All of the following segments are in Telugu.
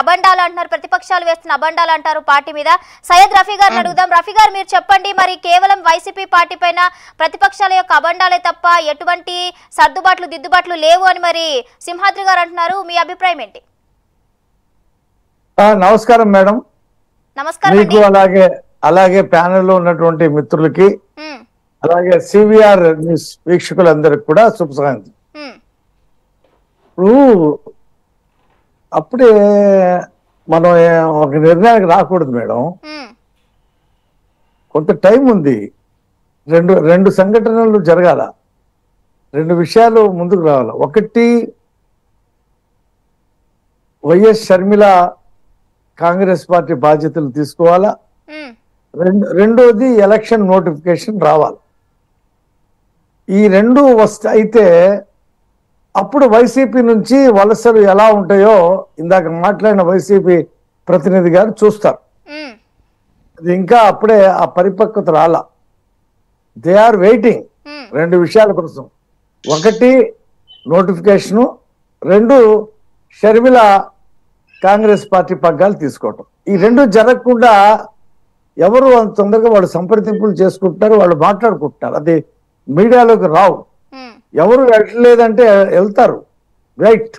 అబండాలు అంటున్నారు ప్రతిపక్షాలు వేస్తున్న అబండాలు అంటారు పార్టీ మీద. సయ్యద్ రఫీ గారిని అడుగుదాం. రఫీ గారు మీరు చెప్పండి మరి కేవలం వైసీపీ పార్టీ పైన ప్రతిపక్షాల యొక్క అబండాలే తప్ప ఎటువంటి సర్దుబాట్లు దిద్దుబాట్లు లేవు అని మరి సింహాద్రి గారు అంటున్నారు. మీ అభిప్రాయం ఏంటి? నమస్కారం మేడం. నమస్కారం అలాగే అలాగే ప్యానెల్లో ఉన్నటువంటి మిత్రులకి అలాగే సివిఆర్ న్యూస్ వీక్షకులందరికి కూడా శుభ సాయంత్రం. ఇప్పుడు అప్పుడే మనం ఒక నిర్ణయానికి రాకూడదు మేడం. కొంత టైం ఉంది. రెండు రెండు సంఘటనలు జరగాల. రెండు విషయాలు ముందుకు రావాలి. ఒకటి వైఎస్ షర్మిల కాంగ్రెస్ పార్టీ బాధ్యతలు తీసుకోవాలా? రెండు రెండోది ఎలక్షన్ నోటిఫికేషన్ రావాలి. ఈ రెండు వస్త అయితే అప్పుడు వైసీపీ నుంచి వలసలు ఎలా ఉంటాయో ఇందాక మాట్లాడిన వైసీపీ ప్రతినిధి గారు చూస్తారు. అది ఇంకా అప్పుడే ఆ పరిపక్వత రాలా. They are waiting. రెండు విషయాల కోసం. ఒకటి నోటిఫికేషను రెండు షర్మిల కాంగ్రెస్ పార్టీ పగ్గాలు తీసుకోవటం. ఈ రెండు జరగకుండా ఎవరు అంత తొందరగా వాళ్ళు సంప్రదింపులు చేసుకుంటున్నారు వాళ్ళు మాట్లాడుకుంటున్నారు. అది మీడియాలోకి రావు. ఎవరు వెళ్ళలేదంటే వెళ్తారు. రైట్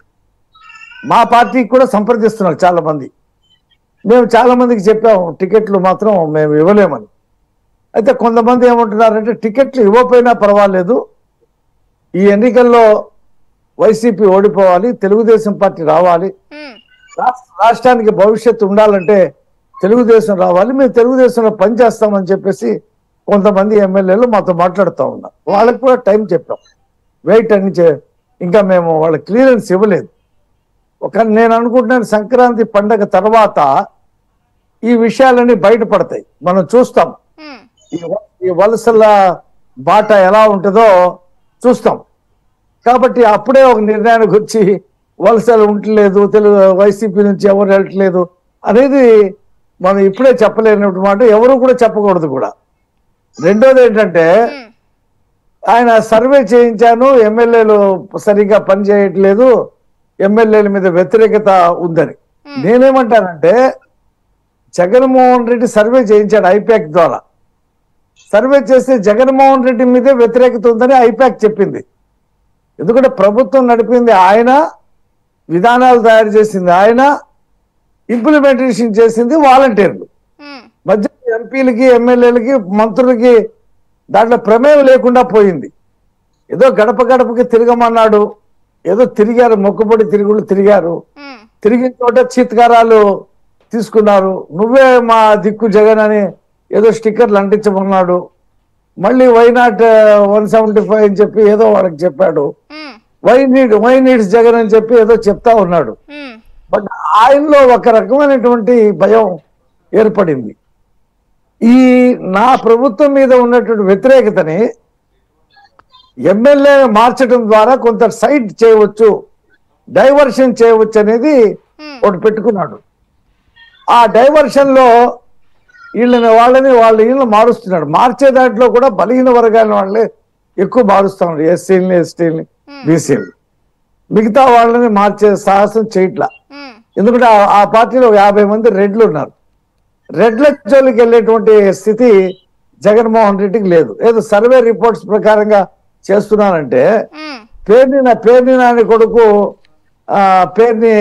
మా పార్టీకి కూడా సంప్రదిస్తున్నారు చాలా మంది మేము చాలా మందికి చెప్పాము టికెట్లు మాత్రం మేము ఇవ్వలేమని. అయితే కొంతమంది ఏమంటున్నారంటే టికెట్లు ఇవ్వకపోయినా పర్వాలేదు. ఈ ఎన్నికల్లో వైసీపీ ఓడిపోవాలి తెలుగుదేశం పార్టీ రావాలి. రాష్ట్ర- రాష్ట్రానికి భవిష్యత్తు ఉండాలంటే తెలుగుదేశం రావాలి మేము తెలుగుదేశంలో పనిచేస్తామని చెప్పేసి కొంతమంది ఎమ్మెల్యేలు మాతో మాట్లాడుతూ ఉన్నారు. వాళ్ళకి కూడా టైం చెప్పాం. వెయిట్ అని ఇంకా మేము వాళ్ళ క్లియరెన్స్ ఇవ్వలేదు. ఒక నేను అనుకుంటున్నాను సంక్రాంతి పండగ తర్వాత ఈ విషయాలన్నీ బయటపడతాయి. మనం చూస్తాం. ఈ వలసల బాట ఎలా ఉంటుందో చూస్తాం. కాబట్టి అప్పుడే ఒక నిర్ణయానికి వచ్చి వలసలు ఉండట్లేదు తెలుగు వైసీపీ నుంచి ఎవరు వెళ్ళట్లేదు అనేది మనం ఇప్పుడే చెప్పలేనటువంటి మాట ఎవరు కూడా చెప్పకూడదు కూడా. రెండోది ఏంటంటే ఆయన సర్వే చేయించాను ఎమ్మెల్యేలు సరిగ్గా పనిచేయట్లేదు ఎమ్మెల్యేల మీద వ్యతిరేకత ఉందని. నేనేమంటానంటే జగన్మోహన్ రెడ్డి సర్వే చేయించాడు ఐపాక్ ద్వారా. సర్వే చేస్తే జగన్మోహన్ రెడ్డి మీదే వ్యతిరేకత ఉందని ఐపాక్ చెప్పింది. ఎందుకంటే ప్రభుత్వం నడిపింది ఆయన విధానాలు తయారు చేసింది ఆయన ఇంప్లిమెంటేషన్ చేసింది వాలంటీర్లు మధ్య ఎంపీలకి ఎమ్మెల్యేలకి మంత్రులకి దాంట్లో ప్రమేయం లేకుండా పోయింది. ఏదో గడప గడపకి తిరగమన్నాడు. ఏదో తిరిగారు మొక్కుబడి తిరుగుళ్ళు తిరిగారు. తిరిగిన చోట చీత్కారాలు తీసుకున్నారు. నువ్వే మా దిక్కు జగన్ అని ఏదో స్టిక్కర్లు అంటించమన్నాడు. మళ్ళీ why not one seventy five అని చెప్పి ఏదో వాళ్ళకి చెప్పాడు. Why need why needs Jagan అని చెప్పి ఏదో చెప్తా ఉన్నాడు. బట్ ఆయనలో ఒక రకమైనటువంటి భయం ఏర్పడింది. ఈ నా ప్రభుత్వం మీద ఉన్నటువంటి వ్యతిరేకతని ఎమ్మెల్యే మార్చడం ద్వారా కొంత సైడ్ చేయవచ్చు డైవర్షన్ చేయవచ్చు అనేది ఒకటి పెట్టుకున్నాడు. ఆ డైవర్షన్లో వీళ్ళని వాళ్ళని వాళ్ళ వీళ్ళని మారుస్తున్నాడు. మార్చే దాంట్లో కూడా బలహీన వర్గాల వాళ్ళే ఎక్కువ మారుస్తా ఉన్నారు. ఎస్సీలని ఎస్టీలని బీసీలు మిగతా వాళ్ళని మార్చే సాహసం చేయట్లా. ఎందుకంటే ఆ- పార్టీలో యాభై మంది రెడ్లు ఉన్నారు. రెడ్ల జోలికి వెళ్ళేటువంటి స్థితి జగన్మోహన్ రెడ్డికి లేదు. ఏదో సర్వే రిపోర్ట్స్ ప్రకారంగా చేస్తున్నానంటే పేర్ని నా పేర్ని నాని కొడుకు ఆ పేర్ని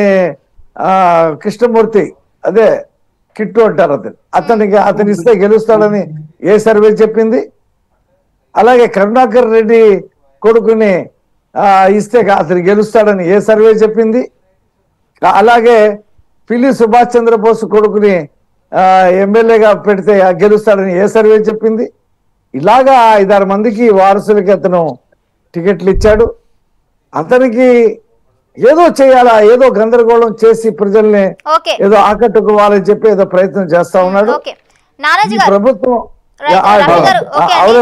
ఆ కృష్ణమూర్తి అదే కిట్టు అంటారు అతను. అతనికి అతని ఇస్తే గెలుస్తాడని ఏ సర్వే చెప్పింది? అలాగే కరుణాకర్ రెడ్డి కొడుకుని ఆ, ఇస్తే అతను గెలుస్తాడని ఏ సర్వే చెప్పింది? అలాగే పిల్లి సుభాష్ చంద్రబోస్ కొడుకుని ఎమ్మెల్యేగా పెడితే గెలుస్తాడని ఏ సర్వే చెప్పింది? ఇలాగా ఐదారు మందికి వారసులకి అతను టికెట్లు ఇచ్చాడు. అతనికి ఏదో చేయాలా ఏదో గందరగోళం చేసి ప్రజల్ని ఏదో ఆకట్టుకోవాలని చెప్పి ఏదో ప్రయత్నం చేస్తా ఉన్నాడు. ప్రభుత్వం